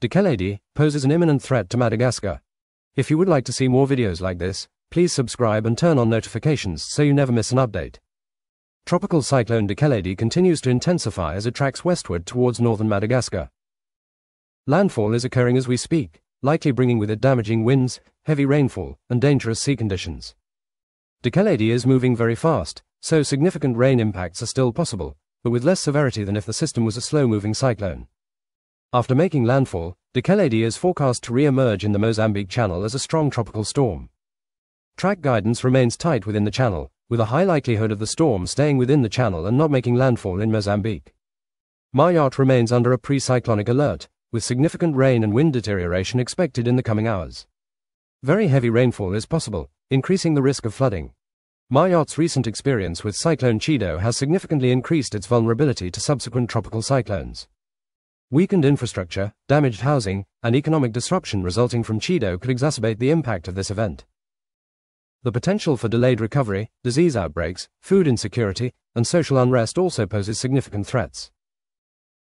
Dikeledi poses an imminent threat to Madagascar. If you would like to see more videos like this, please subscribe and turn on notifications so you never miss an update. Tropical cyclone Dikeledi continues to intensify as it tracks westward towards northern Madagascar. Landfall is occurring as we speak, likely bringing with it damaging winds, heavy rainfall, and dangerous sea conditions. Dikeledi is moving very fast, so significant rain impacts are still possible, but with less severity than if the system was a slow-moving cyclone. After making landfall, Dikeledi is forecast to re-emerge in the Mozambique Channel as a strong tropical storm. Track guidance remains tight within the channel, with a high likelihood of the storm staying within the channel and not making landfall in Mozambique. Mayotte remains under a pre-cyclonic alert, with significant rain and wind deterioration expected in the coming hours. Very heavy rainfall is possible, increasing the risk of flooding. Mayotte's recent experience with Cyclone Chido has significantly increased its vulnerability to subsequent tropical cyclones. Weakened infrastructure, damaged housing, and economic disruption resulting from Chido could exacerbate the impact of this event. The potential for delayed recovery, disease outbreaks, food insecurity, and social unrest also poses significant threats.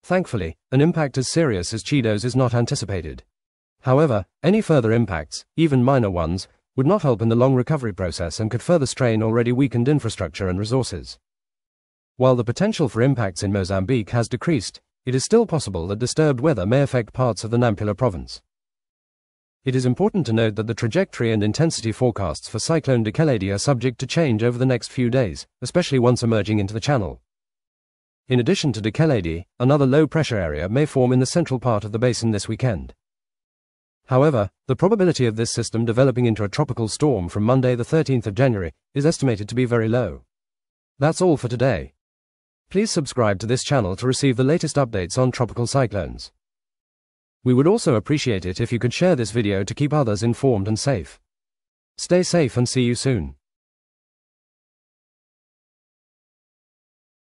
Thankfully, an impact as serious as Chido's is not anticipated. However, any further impacts, even minor ones, would not help in the long recovery process and could further strain already weakened infrastructure and resources. While the potential for impacts in Mozambique has decreased, it is still possible that disturbed weather may affect parts of the Nampula province. It is important to note that the trajectory and intensity forecasts for Cyclone Dikeledi are subject to change over the next few days, especially once emerging into the channel. In addition to Dikeledi, another low pressure area may form in the central part of the basin this weekend. However, the probability of this system developing into a tropical storm from Monday the 13th of January is estimated to be very low. That's all for today. Please subscribe to this channel to receive the latest updates on tropical cyclones. We would also appreciate it if you could share this video to keep others informed and safe. Stay safe and see you soon.